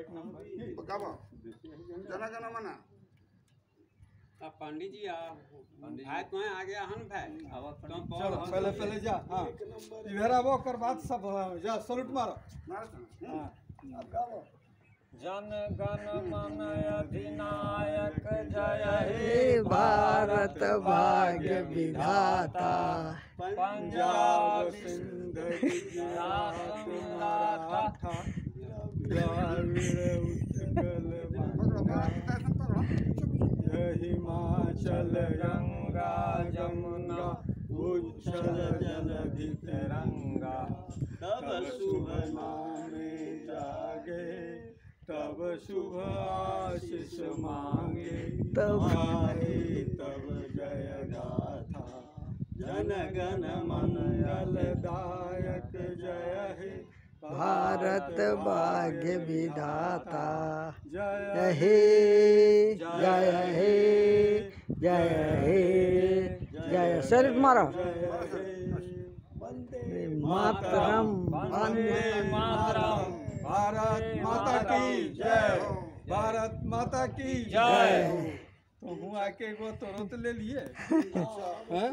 एक नंबर। गावा मना अब पंडित जी भाई। तुम्हें आ गया हन भाई चलो पहले पहले जा हाँ। इधर आवो ओकर बाद सब हाँ, जा सलूट मारो। हाँ। जन गण मन अधिनायक जय हे भारत भाग्य विधाता। पंजाब सिंध मराठा हिमाचल गंगा जमुना उच्छल जलधि तरंगा तब शुभ नामे जागे तब शुभ आशीष मांगे। तब- आए तब जय गाथा। जन गण मन हे भारत भाग्य विधाता। जय हे जय हे जय हे। जय सरित मारो मातरम। वंदे मातरम। भारत माता की जय। भारत माता की जय। तो हूँ आके वो तुरंत ले लिए। हैं?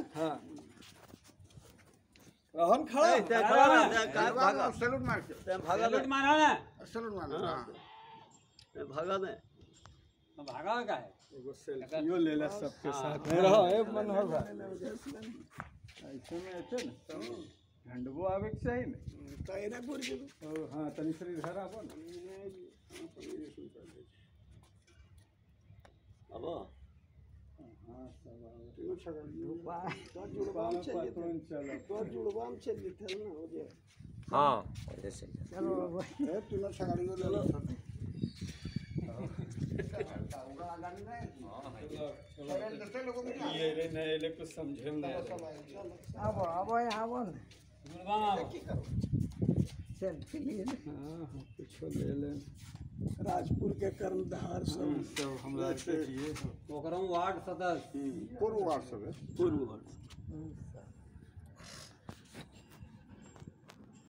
हाँ। रहन खड़ा सैल्यूट मार के। सैल्यूट मारो ना सैल्यूट मार हाँ। भागा में भागा का है? एगो सेल्फियो ले ला सबके साथ। में रहो ए मनोहर भाई। ऐसे में ऐसे ना? झंडबो आवे के चाहिए ना? ओ हाँ तनी श्री धरा बन अब हाँ सब आवे पतरन चलो हाँ चलो। ए तीनों छगाड़ी को ले ये रे नहीं ले कुछ समझे में आवो आवो यहाँ आवो ना गुलबाम लिए ना। हाँ हाँ। कुछ ले ले। राजपुर के कर्मधार सब। सब हमरा से किए ओकरों वार्ड सदस्य। पूर्व वार्ड सदस्य। पूर्व वार्ड। हम्म,